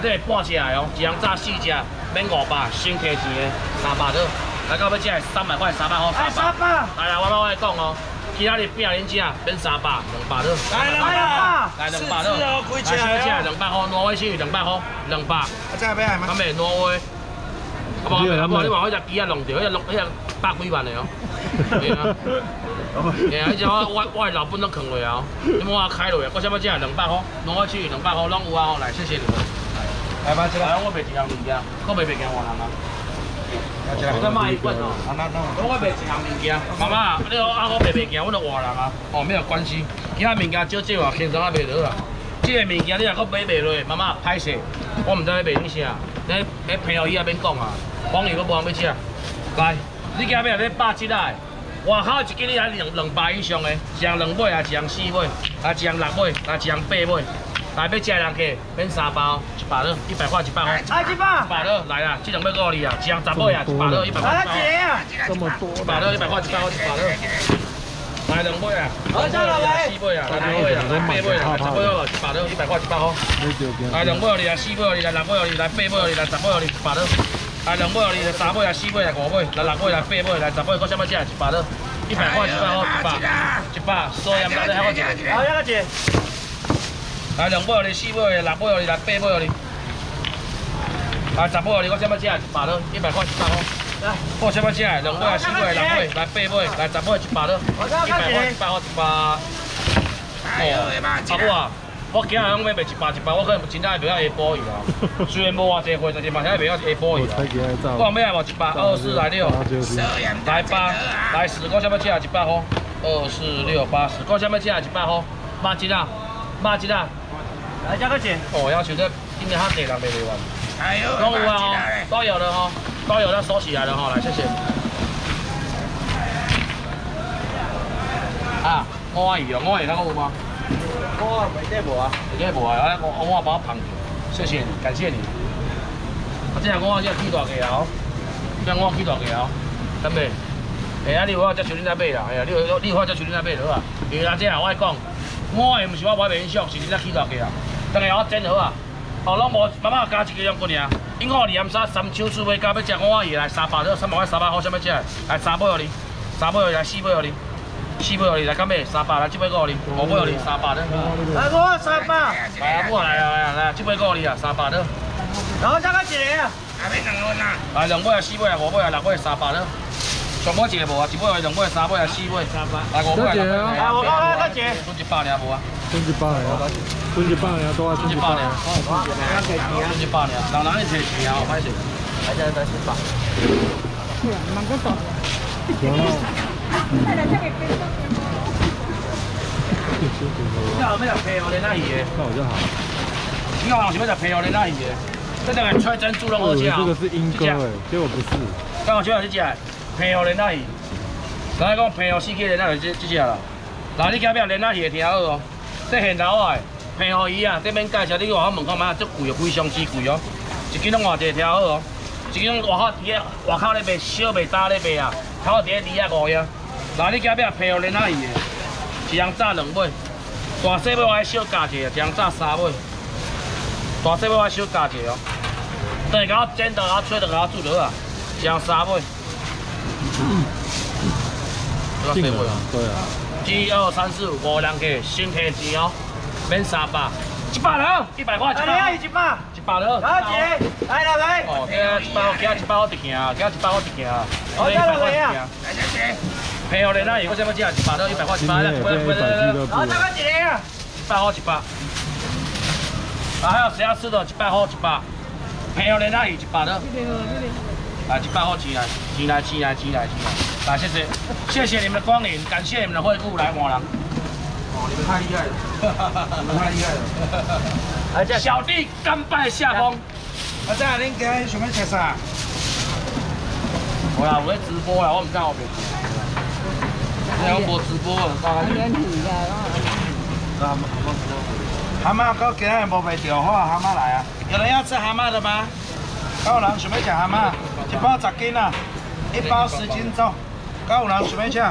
内底半只的哦，一人炸四只，免五百，先提钱的三百多。来到要吃的三百块，三百块，三百。来来，我来我来讲哦。其他的饼恁吃，免三百，两百多。来两百，来两百多。来先吃两百块，挪威鲜鱼两百块，两百。啊，这边还没挪威。啊不，啊不，你话我只鸡啊弄掉，迄只弄，迄只百几万的哦。对啊。哎呀，迄只我我我老本都坑落啊，你莫话开落啊，我想要只两百块，挪威鲜鱼两百块，拢有啊，来谢谢你们。来吧，来，我卖一样物件，我卖别件换人啊。我再卖一份哦。我卖一样物件，妈妈，你好，啊，我卖别件，我就换人啊。哦，没有关系，其他物件少少啊，轻松啊卖落啊。这个物件你若搁买袂落，妈妈歹势，我唔知你卖你啥。你你朋友伊也免讲啊，网友搁无人要吃。来，你今日要百七来，外口一斤你还两两百以上的，一样两尾啊，一样四尾，啊，一样六尾，啊，一样八尾。来，要吃人客，免三包，一百了，一百块一百块。来一百。一百了，来啦，这两要够你啊，样十尾啊，一百了，一百块。这么多。一百了，一百块，一百块，一百了。来两杯啊。好，下来。四杯啊，来两杯啊，来八杯啊，十尾了，一百了，一百块，一百块。来两杯哦，你来四杯哦，你来六杯哦，你来八杯哦，你来十杯哦，你一百了。来两杯哦，你来三杯啊，四杯啊，五杯，来六杯来八杯来十杯，搁什么价？一百了，一百块，一百块，一百，一百，所以唔得你还我钱。好，一个钱。来两尾哦，四尾哦，六尾哦，来八尾哦，来十尾哦，我先要吃一百了，一百块一百块。来，我先要吃两尾啊，四尾、六尾，来八尾，来十尾一百了，一百块一百块一百。哦，阿母啊，我今日想买卖一百一百，我可能真正会卖到下晡去啦。虽然无偌济货，但是嘛，现在卖到下晡去啦。我买来无一百，二四来六，来八，来十，我先要吃一百块，二四六八十，我先要吃一百块，八斤啊，八斤啊。来加个钱。哦，要求这今天他给人没没完。哎呦，都有啊，都有了哈，都有了，收起来了哈，来谢谢。啊，我阿姨哦，我阿姨那个有吗？我没得无啊，没得无啊，来我我把它捧住，谢谢你，感谢你。啊，这下我这起大价哦，这我起大价哦，得未？哎呀，你话再收你来买啦，哎呀，你有你话再收你来买好啊。因为啊，这下我讲，我也唔是我买袂少，是你来起大个啊。等下我整好啊！哦，拢无慢慢加一个样骨尔。因我二暗三三手指尾加要食我爷来三百多，三百块三百块，想要食？来三百二哩，三百二来四百二哩，四百二哩来干咩？三百来，这百五哩，五百二哩，三百的。来我三百。来啊，我来啊来啊来，这百五哩啊，三百的。然后加个几个啊？还没两轮呐。来两百啊，四百啊，五百啊，六百三百的。上百一个无啊？一百啊，两百三百啊，四百。三百。来五百啊。来我讲个几？剩一百尔无啊？剩一百尔。春节八年多啊！春节八年，春节八年，人人去提钱啊，歹势，还在在十八。对啊，蛮个多。你后尾就配我哋那鱼嘅，那我就好。你后尾就配我哋那鱼，这个吹珍珠拢好吃啊。这个是英哥哎，结果不是。刚好就要这只，配我哋那鱼。刚才讲配我四 K 的那鱼这这只啦。那你今日连那鱼挺好哦，这现头啊。平互伊啊，这边介绍你外口门口买，足贵哦，非常之贵哦。一斤拢偌济条好哦，一斤外口伫个外口咧卖，小卖大咧卖啊，头伫个二啊五呀。那你今日平互连哪伊的？一人炸两尾，大细尾我爱小加一个，一人炸三尾。大细尾我爱小加一个哦。等下我煎到，我吹到，我煮落啊，一人三尾。这个尾啊，对啊。一二三四五两个，先提钱哦。免三百，一百了，一百块，一百，一百，一百了。老姐，来来来。哦，今一百，今一百我直行，今一百我直行。好，一百块啊。来姐姐。配合你那，我怎么讲？一百了，一百块，一百了，一百了，一百好，再个啊？一百块，一百。啊，还有谁要吃的？一百块，一百。配合你那，一百了。来，一百块钱来，钱来，钱来，钱来，钱来。来，谢谢，谢谢你们的光临，感谢你们的惠顾，来我了。哦，你们太厉害了，你们太厉害了。小弟甘拜下风。阿仔，恁今日想要吃啥？我啦，我在直播啦，我唔知后边。你有无直播？啊？没问题的。蛤蟆哥今日无卖掉，好啊，蛤蟆来啊！有人要吃蛤蟆的吗？有人想要吃蛤蟆？一包十斤啊，一包十斤走。有人想要吃？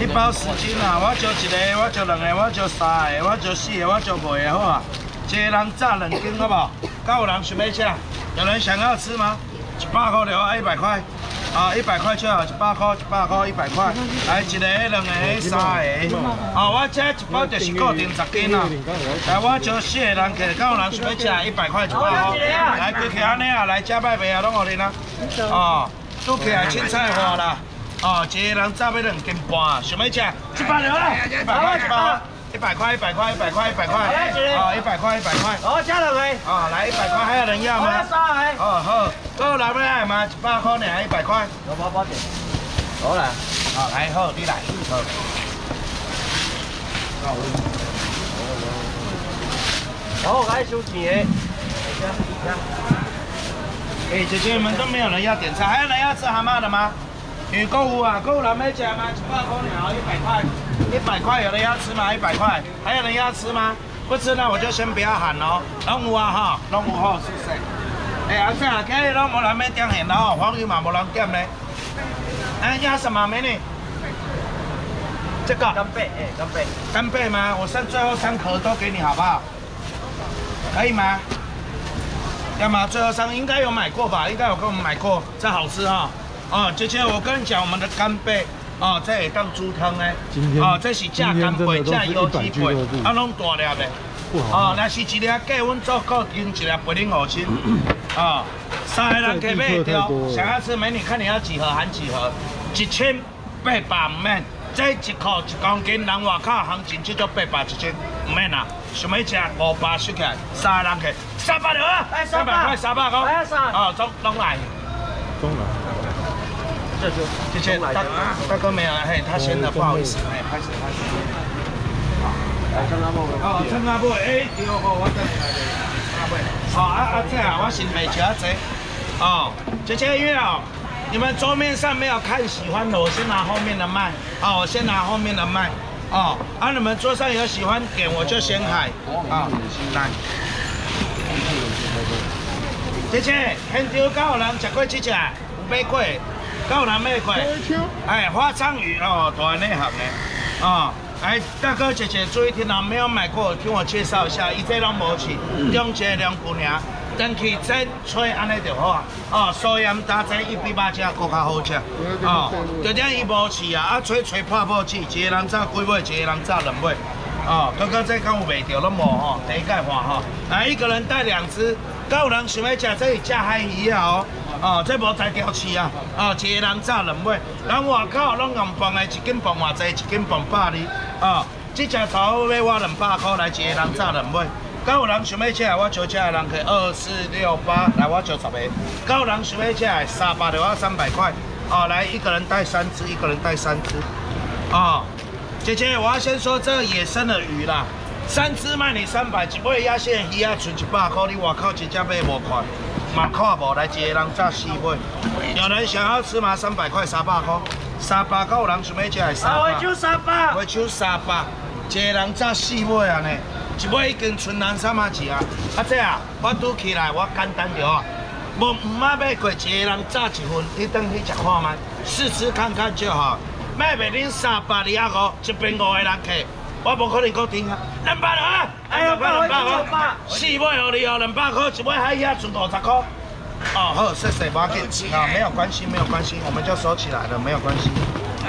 一包十斤啊！我招一个，我招两个，我招三个，我招四个，我招五个，好啊！一一个人炸两斤好不好？够有人想要吃？有人想要吃吗？一百块就好，一百块。啊，一百块就好，一百块，一百块，一百块。来，一个、两个、三个。啊，我这一包就是固定十斤啦。来，我招四个人客，够有人想要吃？一百块就好。来，规起安尼啊，来加拜拜啊，拢互恁啊。哦，做起来凊彩货啦。哦，一个人炸要两斤半，想要吃？一百了啦，一百块，一百。一百块，一百块，一百块，一百块，啊，一百块，一百块。好，加两个。啊，来一百块，还有人要吗？哦好，够来不来吗？一百块呢，一百块。有包包钱。好来。好来，好，你来。好。好，我来收钱。哎，姐姐们都没有人要点菜，还有人要吃蛤蟆的吗？有购物啊，购物人没吃吗？一百块鸟，一百块，一百块，有人要吃吗？一百块，还有人要吃吗？不吃那我就先不要喊喽。拢有啊哈，拢有好，谢谢。哎，阿姐啊，今日拢无人要点现喽，黄鱼嘛无人点嘞。哎，要什么美女？这个干贝，哎，干贝，干贝吗？我剩最后三颗都给你好不好？可以吗？要吗？最后三应该有买过吧？应该有跟我们买过，这好吃哈。哦，姐姐，我跟你讲，我们的干贝啊，这会当猪汤呢。哦，这是炸干贝、炸油鸡贝，啊，拢大粒的。哦，那是一粒计阮做固定一粒八零五千。哦，三个人可以买掉。想要吃美女，看你要几盒含几盒。一千八百五免，这一克一公斤，人外口行情只做八百一斤，唔免啦。想要吃五百收起来，三个人客三百了啊！三百块，三百块。哦，中拢来。中了。谢谢大大哥没有，嘿，他先的，不好意思，哎，开始开始。来陈阿伯，哦，陈阿伯，哎，对哦，我等你来的，陈阿伯。好啊啊，这啊我先买几下子。哦，姐姐因为哦，你们桌面上没有看喜欢的，我先拿后面的卖。哦，我先拿后面的卖。哦，啊，你们桌上有喜欢点，我就先喊。啊，来。姐姐，现场敢有人吃过这只？有买过？高南玫瑰，哎，花章鱼哦，大内行的，哦，哎，大哥姐姐注意听啊，没有买过，听我介绍一下，一这拢无去，中街两姑娘，等去蒸吹安尼就好啊，哦，素盐打蒸一比八只更较好吃，哦，就这样伊无饲啊，啊吹吹破破去，一个人炸几尾，一个人炸两尾，哦，刚刚这讲有卖掉了无吼，第一盖话吼，来一个人带两只，高人想要食这里加海鱼啊哦。哦，这无在钓市啊！哦，一个人炸两尾，咱外口拢用放的，一斤放偌济，一斤放百二。哦，这只头要我两百块来，一个人炸两尾。高有人想要吃，我招这个人去二四六八，来我招十个。高有人想要吃，三百的话三百块。哦，来一个人带三只，一个人带三只。哦，姐姐，我要先说这个野生的鱼啦，三只卖你三百，一尾鸭线鱼啊，存一百块，你外口一只买无块。嘛看无来一个人炸四尾，有人想要吃吗？三百块三百块，三百块有人想要吃还是三百？我就三百，我就三百，一个人炸四尾啊呢，一尾已经剩两三百钱啊。啊这啊，我拄起来我简单着啊，无唔啊买过一个人炸一份，你等去食看吗？试吃看看就好。买袂恁三百二啊五，一边五个人客。我无可能够停啊！两百啊！哎呀，两百，四尾哦，你哦，两百块，一尾海鸭存五十块。哦，好，谢谢，不要紧啊，没有关系，没有关系，我们就收起来了，没有关系。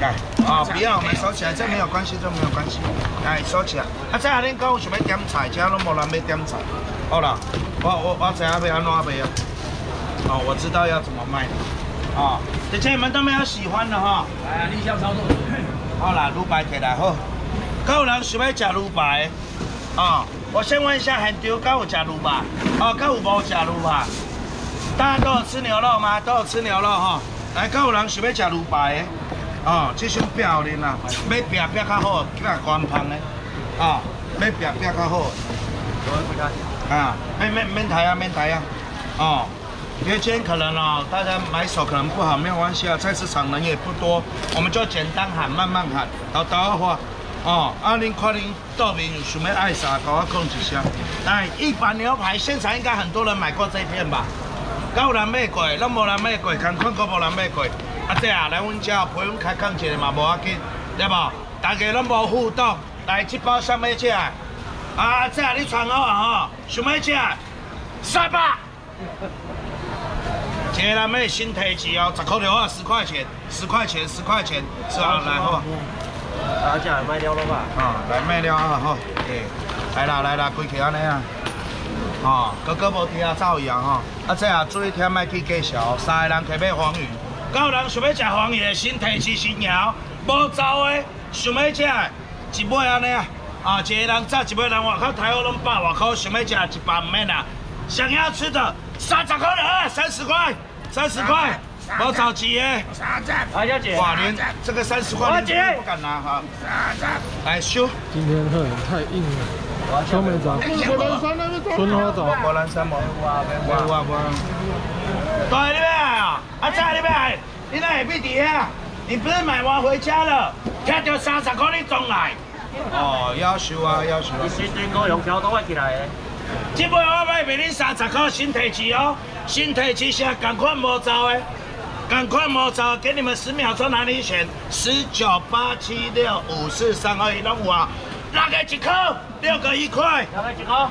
来，啊，不要，我们收起来，这没有关系，这没有关系。来，收起来。啊，这下恁讲有想要点菜，这拢无人要点菜。好了，我我我知影要安怎卖啊？哦，我知道要怎么卖。啊，姐姐你们都没有喜欢的哈。来啊，逆向操作。好啦，卤白起来好。有人想要吃卤排，啊！我先问一下，很丢够有吃卤排？哦，够有无吃卤排？大家都有吃牛肉吗？都有吃牛肉哈。来，有人想要吃牛排的？哦，这种漂亮啦，要饼饼较好，较宽胖的。啊，要饼饼较好。啊，免免免抬啊，免抬啊。哦，因为今天可能哦，大家买手可能不好，没有关系啊。菜市场人也不多，我们就简单喊，慢慢喊，到到二话。哦，啊，您看您到面有想要爱啥，给我讲一下。来，一盘牛排，现场应该很多人买过这片吧？有人买过，拢无人买过，看看个无人买过。啊，这啊，来阮家陪阮开讲一下嘛，无要紧，对无？大家拢无互动，来，这包什么吃？啊，这你传好啊吼，想要吃三百。一个人买新提子哦，十块就好，十块钱，十块钱，十块钱，是吧？来好。啊，姐来买了了吧？啊，来买了啊，好，对，来啦来啦，规起安尼啊，啊，哥哥无听啊，走一样啊，啊这啊做一天卖去介绍，三个人去买黄鱼，有人想要食黄鱼的，先提起新苗，无走的，想要食的，一尾安尼啊，啊，一个人炸一尾人外口台湾拢百外口，想要吃一百唔免啊，想要吃的三十块啊，三十块，三十块，无着急的。啊，小姐，哇，连这个三十块你都不敢拿哈，来修。今天喝太硬了，秋梅枣、春花枣，果兰山无，无啊无啊。对，你要来啊？阿仔，你要来？你那也必底啊？你不是买完回家了？听到三十块你总来？哦，要求啊，要求啊。新水果用条都会起来的。这杯我卖卖你三十块新提子哦，新提子是赶快无走的，赶快摸走，给你们十秒钟哪里选？十九八七六五四三二一，拢有啊。哪个一颗？六个一块。两个一颗。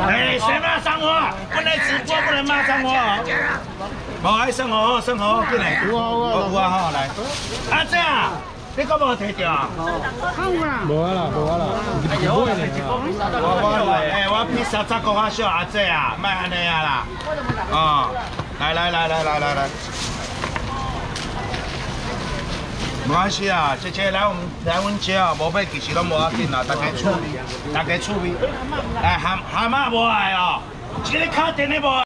哎，谁骂脏话？不能直播，不能骂脏话哦。无爱生活，生活进来。有啊有啊有啊好来。阿姐啊，你可无摕着啊？无啊啦无啊啦，一尾呢。我我来，哎，我披萨十个发小阿姐啊，卖安尼啊啦。哦，来来来来来来来。没关系啊，姐姐来我们来我们家啊，无买其实都无要紧啊，大家趣味，大家趣味。哎，蛤蛤蟆无爱哦，这个卡电的无。